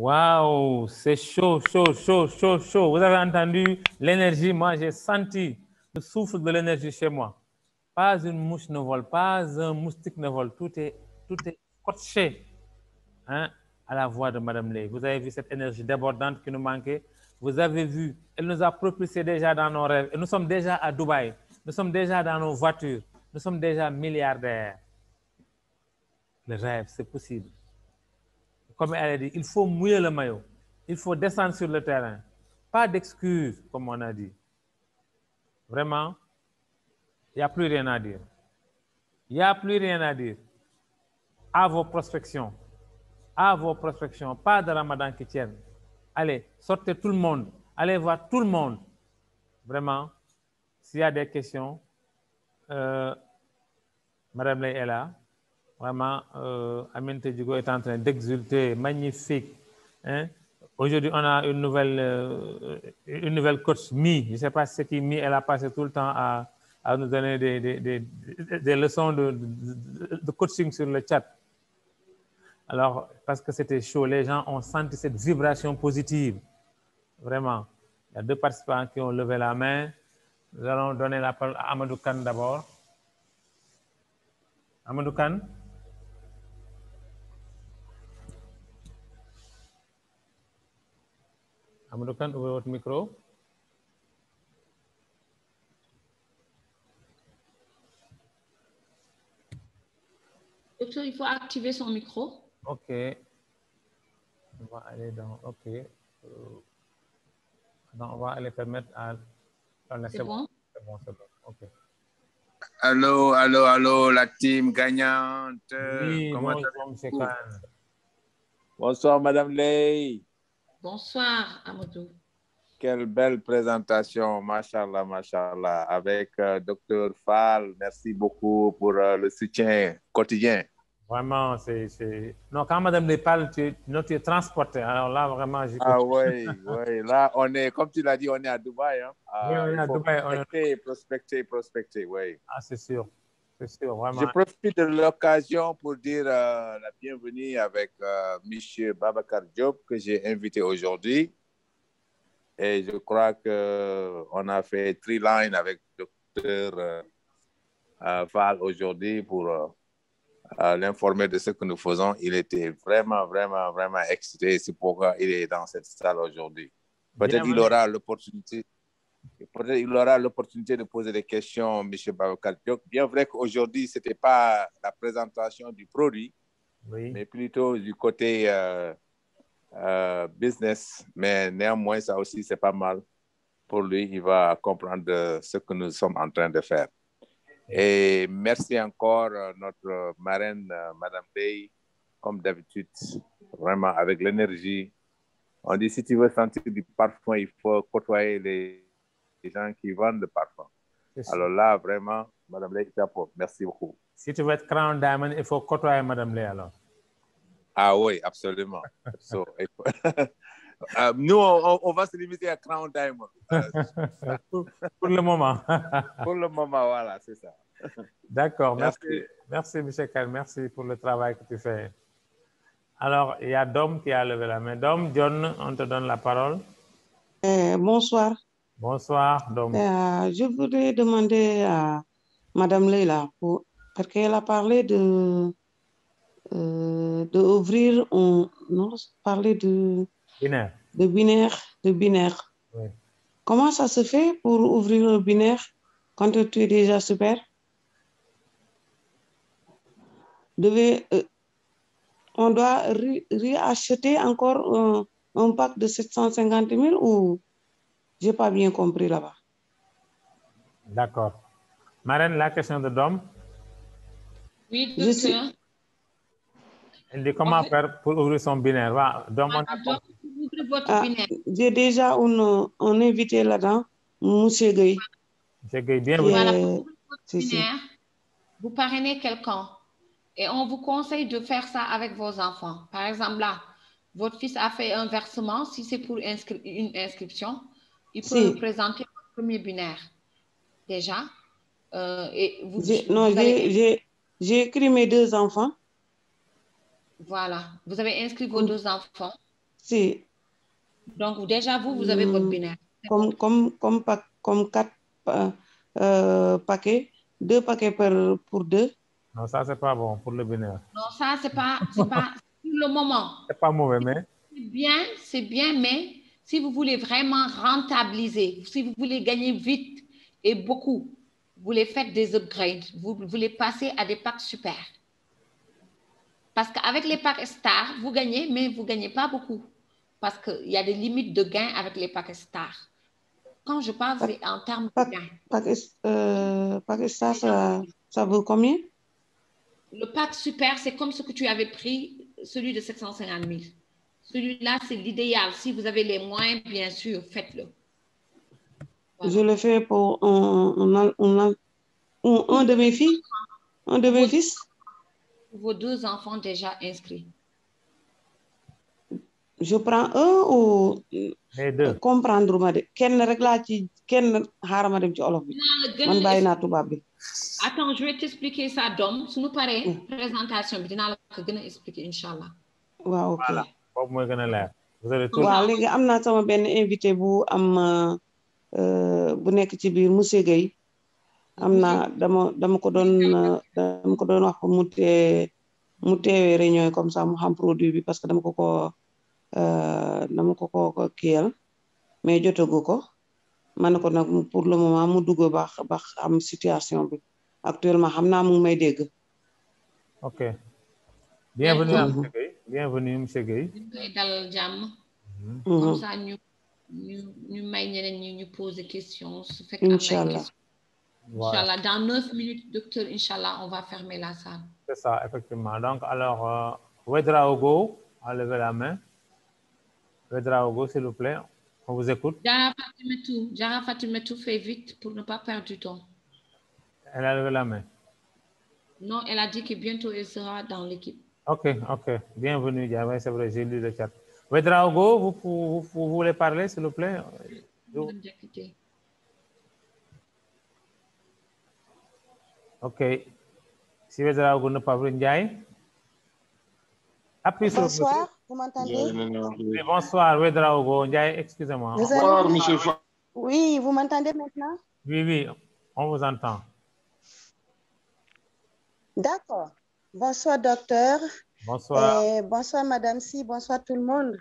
Waouh, c'est chaud, chaud, chaud, chaud, chaud. Vous avez entendu l'énergie, moi j'ai senti le souffle de l'énergie chez moi. Pas une mouche ne vole, pas un moustique ne vole, tout est, tout est hein, à la voix de Madame Ley. Vous avez vu cette énergie débordante qui nous manquait. Vous avez vu, elle nous a propulsé déjà dans nos rêves. Nous sommes déjà à Dubaï, nous sommes déjà dans nos voitures, nous sommes déjà milliardaires. Le rêve, c'est possible. Comme elle a dit, il faut mouiller le maillot, il faut descendre sur le terrain. Pas d'excuses, comme on a dit. Vraiment, il n'y a plus rien à dire. Il n'y a plus rien à dire. À vos prospections. À vos prospections. Pas de ramadan qui tienne. Allez, sortez tout le monde. Allez voir tout le monde. Vraiment, s'il y a des questions, euh, Madame Ley est là. Vraiment, euh, Amine Tedjigo est en train d'exulter. Magnifique. Hein? Aujourd'hui, on a une nouvelle, euh, une nouvelle coach, Mi. Je ne sais pas c'est qui Mi, elle a passé tout le temps à, nous donner des, des, des, leçons de, de, coaching sur le chat. Alors, parce que c'était chaud, les gens ont senti cette vibration positive. Vraiment. Il y a deux participants qui ont levé la main. Nous allons donner la parole à Amadou Khan d'abord. Amadou Khan. Ouvrez votre micro? Docteur, il faut activer son micro. OK. On va aller dans OK. Euh, on va aller permettre à. C'est bon? C'est bon, c'est bon. OK. Allô, allô, allô, la team gagnante. Oui, Comment bonjour, Khan. Bonsoir, Madame Ley. Bonsoir, Amadou. Quelle belle présentation, machallah, machallah, avec euh, Dr. Fall. Merci beaucoup pour euh, le soutien quotidien. Vraiment, c'est. Non, quand madame parle, tu, non, tu es transporté. Alors là, vraiment. Ah oui, oui. Là, on est, comme tu l'as dit, on est à Dubaï. Hein? Ah, Oui, on est il à Dubaï, on est- Prospecter, prospecter, prospecter, oui. Ah, c'est sûr. C'est sûr, vraiment. Je profite de l'occasion pour dire euh, la bienvenue avec euh, M. Babacar Diop que j'ai invité aujourd'hui. Et je crois qu'on a fait three line avec Dr. euh, euh, Val aujourd'hui pour euh, euh, l'informer de ce que nous faisons. Il était vraiment, vraiment, vraiment excité. C'est pourquoi il est dans cette salle aujourd'hui. Peut-être il aura l'opportunité. Peut-être il aura l'opportunité de poser des questions, M. Babacar. Bien vrai qu'aujourd'hui, ce n'était pas la présentation du produit, Oui. mais plutôt du côté euh, euh, business. Mais néanmoins, ça aussi, c'est pas mal pour lui. Il va comprendre ce que nous sommes en train de faire. Et merci encore, euh, notre marraine, Madame Day, comme d'habitude, vraiment avec l'énergie. On dit, si tu veux sentir du parfum, il faut côtoyer les, les gens qui vendent le parfum. Alors là, vraiment, Madame Day, chapeau. Merci beaucoup. Si tu veux être Crown Diamond, il faut côtoyer madame Lé alors. Ah oui, absolument. So, il faut- Euh, nous, on, on va se limiter à Crown Diamond. Pour, pour le moment. pour le moment, voilà, c'est ça. D'accord, merci. Merci. Merci, M. Khan. Merci pour le travail que tu fais. Alors, il y a Dom qui a levé la main. Dom, John, on te donne la parole. Euh, bonsoir. Bonsoir, Dom. Euh, je voudrais demander à Madame Leila, pour- parce qu'elle a parlé de, euh, de ouvrir un, non, parler de, Binaire. de binaire, de binaire. Oui. Comment ça se fait pour ouvrir un binaire quand tu es déjà super? Euh, on doit ré- réacheter encore un, un pack de 750 000 ou j'ai pas bien compris là-bas? D'accord. Marraine, la question de Dom, Oui, Je suis- docteur. elle dit comment En fait- faire pour ouvrir son binaire? Va, Dom, on a Donc, ouvrez votre Ah, binaire. j'ai déjà un, un invité là-dedans, Monsieur Gueye. Monsieur Gueye. Voilà, pour votre si, si. binaire, vous parrainez quelqu'un. Et on vous conseille de faire ça avec vos enfants. Par exemple, là, votre fils a fait un versement. Si c'est pour inscri- une inscription, il peut Si. présenter votre premier binaire. Déjà. Euh, et vous, Non, j'ai écrit mes deux enfants. Voilà. Vous avez inscrit vos deux enfants. Si, Donc, déjà, vous, vous avez votre Hmm. binaire. comme, comme, comme, pa- comme quatre pa- euh, paquets, deux paquets par, pour deux. Non, ça, c'est pas bon pour le binaire. Non, ça, c'est pas, c'est pas pour le moment. C'est pas mauvais, mais C'est bien, c'est bien, mais si vous voulez vraiment rentabiliser, si vous voulez gagner vite et beaucoup, vous les faites des upgrades, vous voulez passer à des packs super. Parce qu'avec les packs stars, vous gagnez, mais vous ne gagnez pas beaucoup. Parce qu'il y a des limites de gain avec les packs stars. Quand je parle, c'est en termes de Pack- gain. Paquet, euh, paquet ça, ça, ça vaut combien? Le pack super, c'est comme ce que tu avais pris, celui de 750 000. Celui-là, c'est l'idéal. Si vous avez les moyens, bien sûr, faites-le. Voilà. Je le fais pour un, un, un, un, un de mes filles, un de mes fils. Vos deux enfants déjà inscrits. Je prends un ou les deux. comprendre ma de kenn rek laa ci kenn xaaral ma dem ci olof bi Dinaa la gën man bàyyi naa tubaab bi. Attends, je vais t'expliquer ça, Dom. Si nous parlons présentation, bi dinaa la ko gën a expliquer, Inch'Allah. waaw ok Voilà. Boobu mooy gën a leer. Waaw léegi am naa sama benn invité bu am euh, bu nekk ci biir monsieur Guèye am naa dama dama ko doon dama ko doon wax mu tee mu teewee réunion yi comme ça mu xam produit bi parce que dama ko ko euh, dama ko ko kiyal mais jotagu ko ma ne ko nag pour le moment mu dugg ba ba xam situation bi actuellement xam naa mu ngi may dégg. Ok. Bienvenue Bienvenue, Monsieur Gueye. Ñu koy dalal jàmm. Mhm. Comme ça, ñu ñu ñu may ñeneen ñi ñu poser question. su fekkee dans neuf minutes, docteur, Inch'Allah, on va fermer la salle. C'est ça, effectivement. Donc, alors, euh, Ouedraogo a levé la main. Ouedraogo, s'il vous plaît, on vous écoute. Jara Fatimetou, Jara Fatimetou, fais vite pour ne pas perdre du temps. Elle a levé la main. Non, elle a dit que bientôt elle sera dans l'équipe. Ok, ok. Bienvenue, Diamé. C'est vrai, j'ai lu le chat. Ouedraogo, vous, vous, vous, vous voulez parler, s'il vous plaît? Ok. Si Ouedraogo ne parle pas, Ndiaye? Appuie sur. Bonsoir, vous m'entendez? Oui, bonsoir, Ouedraogo. Ndiaye, excusez-moi. Bonsoir, monsieur Oui, vous m'entendez maintenant? Oui, oui, on vous entend. D'accord. Bonsoir, docteur. Bonsoir. Et bonsoir, madame Si. Bonsoir, tout le monde.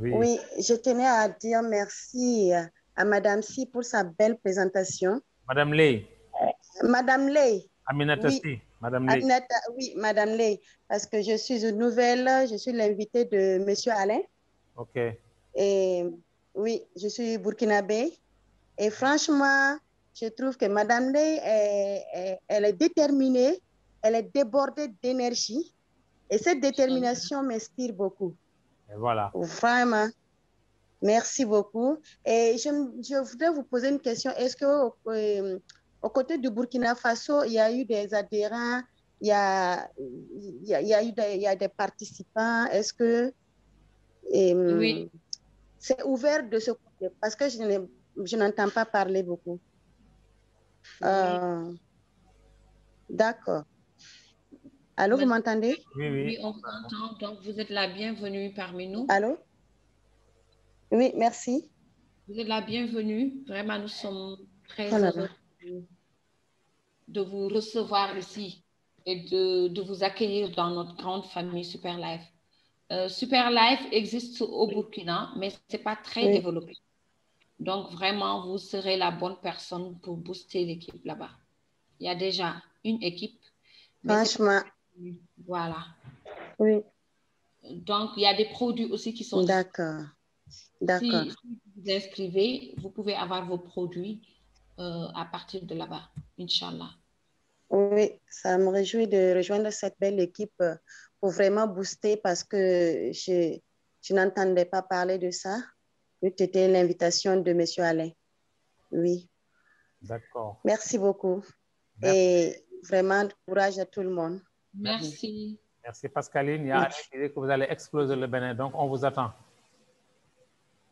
Oui. Oui, je tenais à dire merci à madame Si pour sa belle présentation. Madame Ley, Madame Ley, Aminata Oui. Si, Madame Ley. Aminata, oui, madame Ley, parce que je suis une nouvelle, je suis l'invitée de monsieur Alain. Ok. Et oui, je suis burkinabé. Et franchement, je trouve que Madame Ley, est- elle est déterminée, elle est débordée d'énergie. Et cette détermination m'inspire beaucoup. Et voilà. Vraiment. Merci beaucoup. Et je, je voudrais vous poser une question. Est-ce que euh, au côté du Burkina Faso, il y a eu des adhérents, il y a, il y a, il y a eu des, il y a des participants? Est-ce que euh, Oui. c'est ouvert de ce côté? Parce que je n'entends pas parler beaucoup. Euh, D'accord. Allô, vous m'entendez? Oui, Oui, oui. on vous entend. Donc, vous êtes la bienvenue parmi nous. Allô? Oui, merci. Vous êtes la bienvenue. Vraiment, nous sommes très Oh là heureux de- de vous recevoir ici et de, de vous accueillir dans notre grande famille Super Life. Euh, Super Life existe au Burkina, mais ce n'est pas très Oui. développé. Donc, vraiment, vous serez la bonne personne pour booster l'équipe là-bas. Il y a déjà une équipe. Franchement, pas- Voilà. oui. Donc, il y a des produits aussi qui sont D'accord. D'accord. si vous vous inscrivez, vous pouvez avoir vos produits euh, à partir de là-bas, Inch'Allah. Oui, ça me réjouit de rejoindre cette belle équipe euh, pour vraiment booster parce que je, je n'entendais pas parler de ça. C'était l'invitation de M. Alain. Oui, D'accord. merci beaucoup. Merci. Et vraiment, courage à tout le monde. Merci. Merci Pascaline. Il y a Alain qui dit que vous allez exploser le Bénin, donc on vous attend.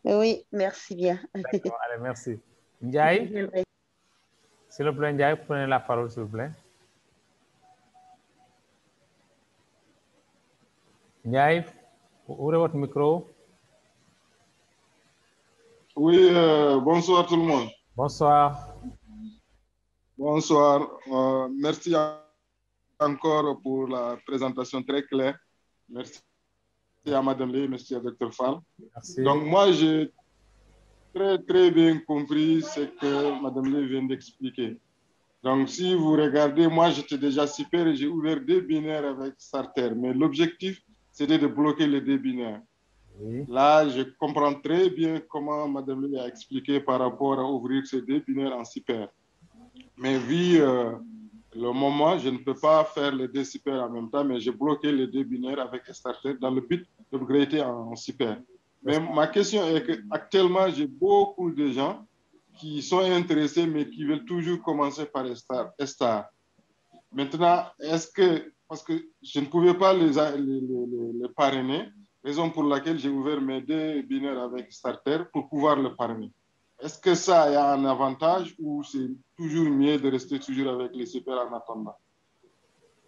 Oui, merci bien. D'accord, allez, merci. Ndiaye, s'il vous plaît, Ndiaye, prenez la parole, s'il vous plaît. Ndiaye, ouvrez votre micro. Oui, euh, bonsoir tout le monde. Bonsoir. Bonsoir. Euh, merci encore pour la présentation très claire. Merci à Madame Lee, merci à Dr. Fall. Merci. Donc, moi, j'ai très, très bien compris ce que Madame Lee vient d'expliquer. Donc, si vous regardez, moi, j'étais déjà super et j'ai ouvert deux binaires avec Starter. Mais l'objectif, c'était de bloquer les deux binaires. Oui. Là, je comprends très bien comment Madame Lee a expliqué par rapport à ouvrir ces deux binaires en super. Mais vu euh, le moment, je ne peux pas faire les deux super en même temps, mais j'ai bloqué les deux binaires avec Starter dans le but d'upgrader en, en super. Mais ma question est que actuellement, j'ai beaucoup de gens qui sont intéressés, mais qui veulent toujours commencer par Star. Star. Maintenant, est-ce que, parce que je ne pouvais pas les, les, les, les parrainer, raison pour laquelle j'ai ouvert mes deux binaires avec Starter pour pouvoir le parrainer. Est-ce que ça a un avantage ou c'est toujours mieux de rester toujours avec les super en attendant?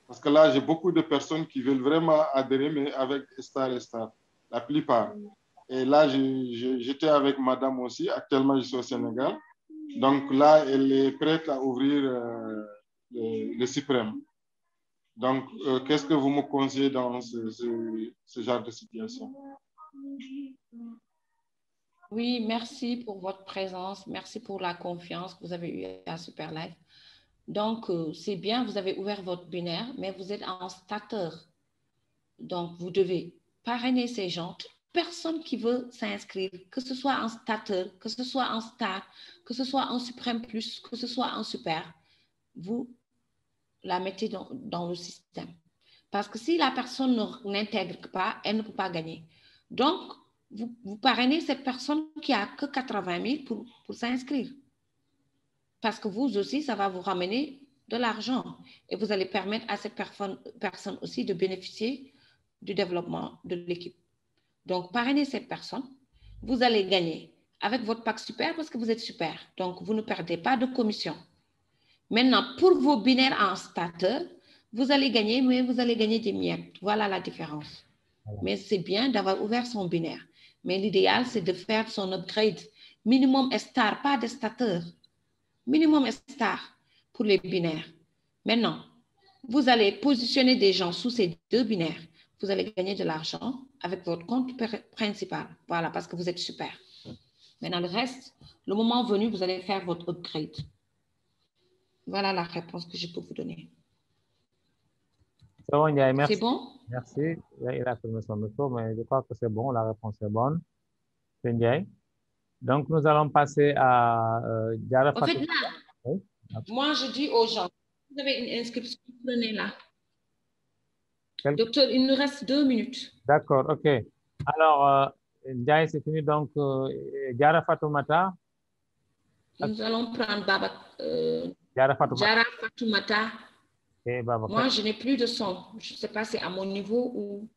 Parce que là, j'ai beaucoup de personnes qui veulent vraiment adhérer, mais avec Star et Star, la plupart. Et là, j'étais avec madame aussi. Actuellement, je suis au Sénégal. Donc là, elle est prête à ouvrir euh, le, le, suprême. Donc, euh, qu'est-ce que vous me conseillez dans ce, genre de situation? Oui, merci pour votre présence. Merci pour la confiance que vous avez eue à Super Life. Donc, euh, c'est bien, vous avez ouvert votre binaire, mais vous êtes en starter. Donc, vous devez parrainer ces gens personne qui veut s'inscrire, que ce soit en starter, que ce soit en star, que ce soit en suprême plus, que ce soit en super, vous la mettez dans, dans le système. Parce que si la personne n'intègre pas, elle ne peut pas gagner. Donc, vous, vous parrainez cette personne qui a que 80 000 pour, pour s'inscrire. Parce que vous aussi, ça va vous ramener de l'argent et vous allez permettre à cette personne, personne aussi de bénéficier du développement de l'équipe. Donc, parrainez cette personne, vous allez gagner avec votre pack super parce que vous êtes super. Donc, vous ne perdez pas de commission. Maintenant, pour vos binaires en starter, vous allez gagner, mais vous allez gagner des miettes. Voilà la différence. Mais c'est bien d'avoir ouvert son binaire. Mais l'idéal, c'est de faire son upgrade. Minimum star, pas de starter. Minimum star pour les binaires. Maintenant, vous allez positionner des gens sous ces deux binaires vous allez gagner de l'argent avec votre compte principal. Voilà, parce que vous êtes super. Maintenant, le reste, le moment venu, vous allez faire votre upgrade. Voilà la réponse que je peux vous donner. C'est bon, Ndiaye, merci. C'est bon? Merci. Il a fermé son micro, mais je crois que c'est bon. La réponse est bonne. C'est Ndiaye. Donc, nous allons passer à euh, Diara En fait, là, oui? moi, je dis aux gens, vous avez une inscription, prenez là. Quel... Docteur, il nous reste deux minutes. D'accord, ok. Alors, euh, Ndiaye, c'est fini. Donc, euh, Diara Fatoumata. Nous allons prendre Baba. Euh, Diara Fatoumata. Diara Fatoumata. Et Baba. Moi, je n'ai plus de son. Je ne sais pas si c'est à mon niveau ou.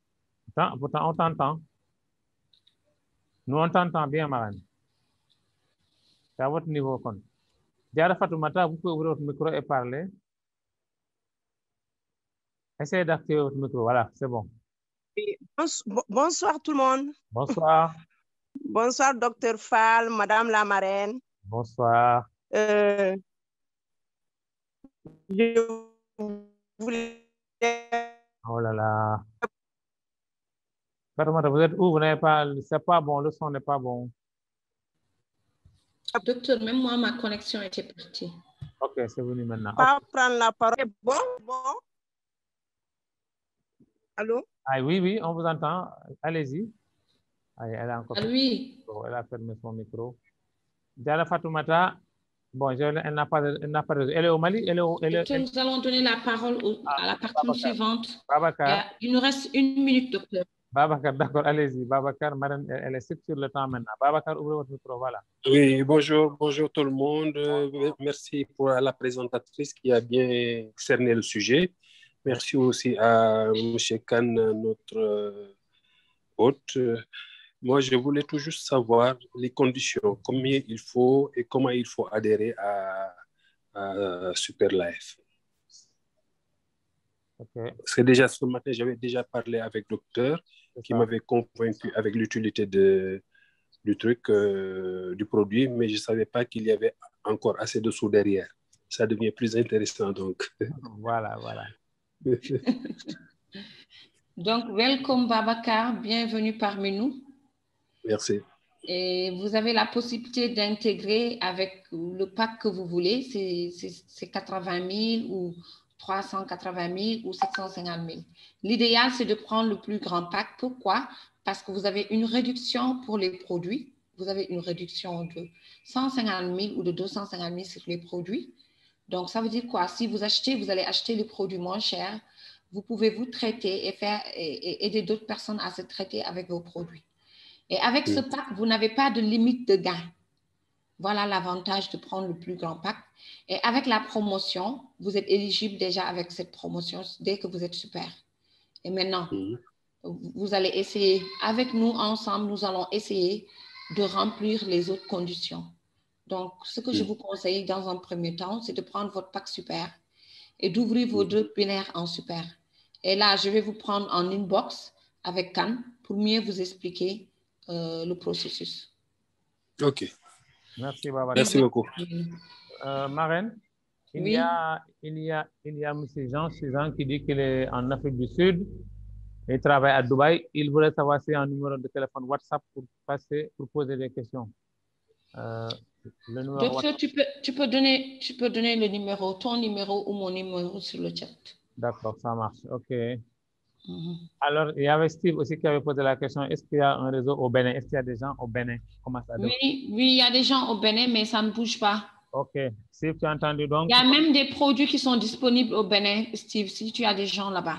Pourtant, pourtant on t'entend. Nous, on t'entend bien, Marane. C'est à votre niveau. Diara Fatoumata, vous pouvez ouvrir votre micro et parler. Essayez d'activer votre micro. Voilà, c'est bon. Bonsoir tout le monde. Bonsoir. Bonsoir, docteur Fall, Madame la marraine. Bonsoir. Euh, je voulais... Oh là là. Fatoumata, vous êtes où? Vous n'avez pas... C'est pas bon, le son n'est pas bon. Docteur, même moi, ma connexion était partie. Ok, c'est venu maintenant. Pas prendre la parole. Bon, bon. Allô? Ah, oui, oui, on vous entend. Allez-y. Ah, elle a encore. Ah, oui. Elle a fermé son micro. Diara Fatoumata, bon, elle n'a pas, elle n'a pas Elle est au Mali? Elle est au, elle docteur, nous allons donner la parole au, ah, à la partie suivante. Babacar. Il nous reste une minute, docteur. Babacar, d'accord, allez-y. Babacar, madame, elle est sur le temps maintenant. Babacar, ouvrez votre micro, voilà. Oui, bonjour, bonjour tout le monde. Merci pour la présentatrice qui a bien cerné le sujet. Merci aussi à M. Khan, notre hôte. Moi, je voulais tout juste savoir les conditions, combien il faut et comment il faut adhérer à, à Superlife. Okay. C'est déjà ce matin, j'avais déjà parlé avec le docteur qui m'avait convaincu avec l'utilité de, du truc, euh, du produit, mais je ne savais pas qu'il y avait encore assez de sous derrière. Ça devient plus intéressant donc. Voilà, voilà. Donc, welcome Babacar, bienvenue parmi nous. Merci. Et vous avez la possibilité d'intégrer avec le pack que vous voulez, c'est 80 000 ou 380 000 ou 750 000. L'idéal, c'est de prendre le plus grand pack. Pourquoi? Parce que vous avez une réduction pour les produits. Vous avez une réduction de 150 000 ou de 250 000 sur les produits. Donc, ça veut dire quoi? Si vous achetez, vous allez acheter les produits moins chers. Vous pouvez vous traiter et, faire, et aider d'autres personnes à se traiter avec vos produits. Et avec ce pack, vous n'avez pas de limite de gain. Voilà l'avantage de prendre le plus grand pack. Et avec la promotion, vous êtes éligible déjà avec cette promotion dès que vous êtes super. Et maintenant, vous allez essayer, avec nous ensemble, nous allons essayer de remplir les autres conditions. Donc, ce que je vous conseille dans un premier temps, c'est de prendre votre pack super et d'ouvrir vos deux binaires en super. Et là, je vais vous prendre en inbox avec Cannes pour mieux vous expliquer euh, le processus. OK. Merci, Baba. Merci beaucoup. Euh, Marraine, il, Oui. y a, il, y a, il y a M. Jean Jean qui dit qu'il est en Afrique du Sud. Il travaille à Dubaï. Il voudrait savoir si un numéro de téléphone WhatsApp pour passer, pour poser des questions. Euh, le Docteur, WhatsApp. tu peux, tu, peux donner, tu peux donner le numéro, ton numéro ou mon numéro sur le chat. D'accord, ça marche. OK. Mhm. Alors, il y avait Steve aussi qui avait posé la question est-ce qu'il y a un réseau au Bénin? Est-ce qu'il y a des gens au Bénin? Comment ça Oui, oui, il y a des gens au Bénin, mais ça ne bouge pas. OK. Steve, tu as entendu donc? Il y a même des produits qui sont disponibles au Bénin, Steve, si tu as des gens là-bas.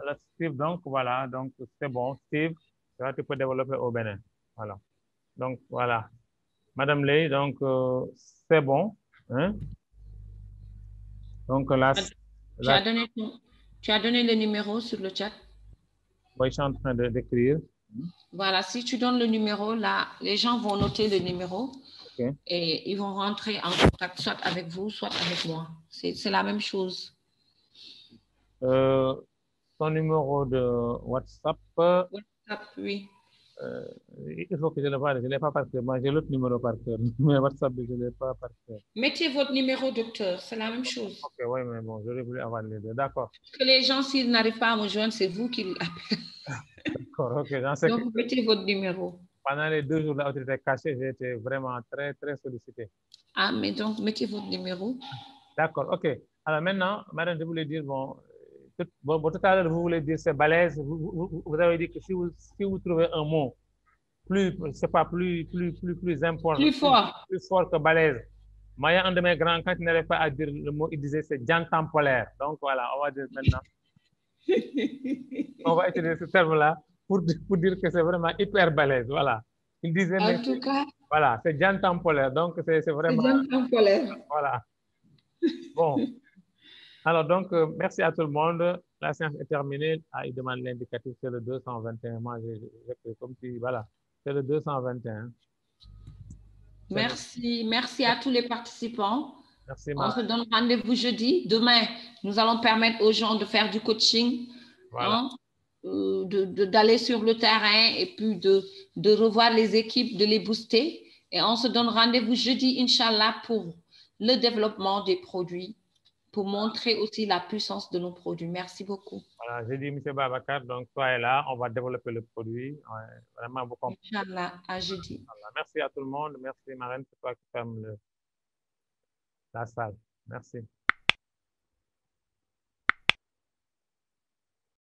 Alors, Steve, donc voilà, donc c'est bon. Steve, tu vois, tu peux développer au Bénin. Voilà. Donc, voilà. Madame Ley, donc euh, c'est bon. Hein? Donc là, là donné ton- tu as donné le numéro sur le chat? moi, je suis en train de d'écrire. Voilà, si tu donnes le numéro, là, les gens vont noter le numéro et ils vont rentrer en contact soit avec vous, soit avec moi. C'est la même chose. Euh, ton numéro de WhatsApp, Ah, Oui. Il faut que je le vois. Je ne l'ai pas par cœur. Moi, j'ai l'autre numéro par cœur. Mais WhatsApp, je ne l'ai pas par cœur. Mettez votre numéro, docteur, c'est la même chose. OK, oui, mais bon, j'aurais voulu avoir les deux. D'accord. Que les gens, s'ils n'arrivent pas à me joindre, c'est vous qui l'appelez. D'accord, OK. J'en sais Donc, vous mettez votre numéro. pendant les deux jours de l'autorité cachée, j'ai été vraiment très, très sollicité. Ah, mais donc, mettez votre numéro. D'accord, ok. Alors maintenant, madame, je voulais dire, bon, euh, bon, tout à l'heure, vous voulez dire c'est balèze. Vous, vous- vous avez dit que si vous, si vous trouvez un mot plus, c'est pas plus, plus, plus, plus important, Plus fort. plus fort que balèze. Moi, il y a un de mes grands, quand il n'arrivait pas à dire le mot, il disait c'est polaire. Donc voilà, on va dire maintenant, on va utiliser ce terme-là pour, dire- pour dire que c'est vraiment hyper balèze. Voilà. Il disait, En mais- tout cas, voilà, c'est polaire. Donc c'est vraiment. c'est polaire. Voilà. Bon. Alors, donc, euh, merci à tout le monde. La séance est terminée. Ah, il demande l'indicatif, c'est le 221. Moi, j'ai comme tu voilà, c'est le 221. Merci. Merci à tous les participants. Merci, On se donne rendez-vous jeudi. Demain, nous allons permettre aux gens de faire du coaching, Voilà. hein, euh, d'aller sur le terrain et puis de, de revoir les équipes, de les booster. Et on se donne rendez-vous jeudi, Inch'Allah, pour le développement des produits, pour montrer aussi la puissance de nos produits. Merci beaucoup. Voilà, j'ai dit, M. Babacar, donc, soyez là. On va développer le produit. Ouais, vraiment, comprenez. Inch'Allah, à jeudi. Voilà. Merci à tout le monde. Merci, Marine, c'est toi qui ferme le- la salle. Merci.